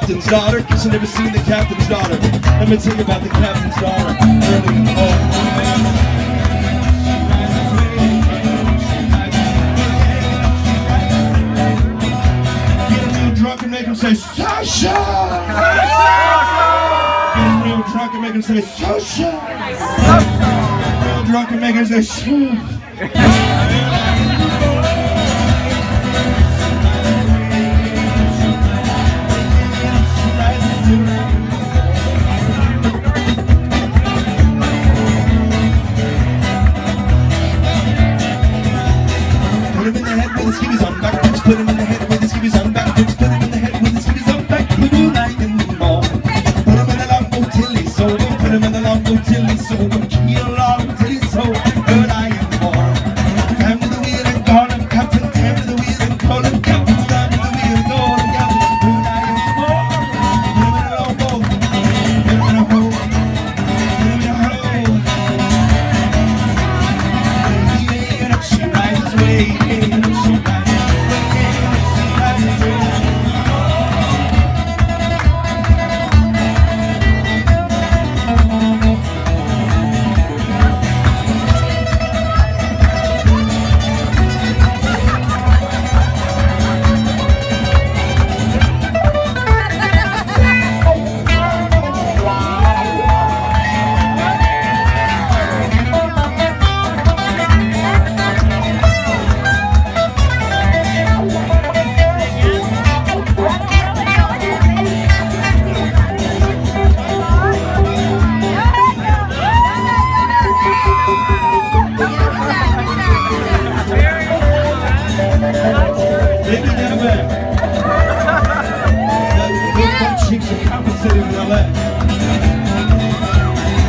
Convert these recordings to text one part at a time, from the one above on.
captain's daughter. She never seen the captain's daughter. Let me tell you about the captain's daughter. Early in oh. the morning. Get and make him say, Sasha! Get a real drunk and make him say, Sasha! Real drunk and make him say, Sasha! On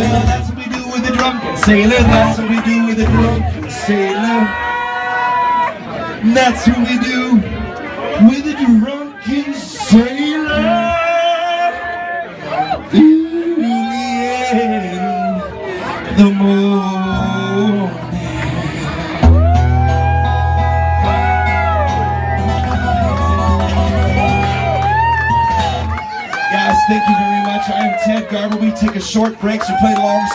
Well, that's what we do with the drunken sailor. That's what we do with the drunken sailor. That's what we do with the drunken sailor. In the morning. Guys, thank you very much. I am Ted Garber. We take a short break, so play along.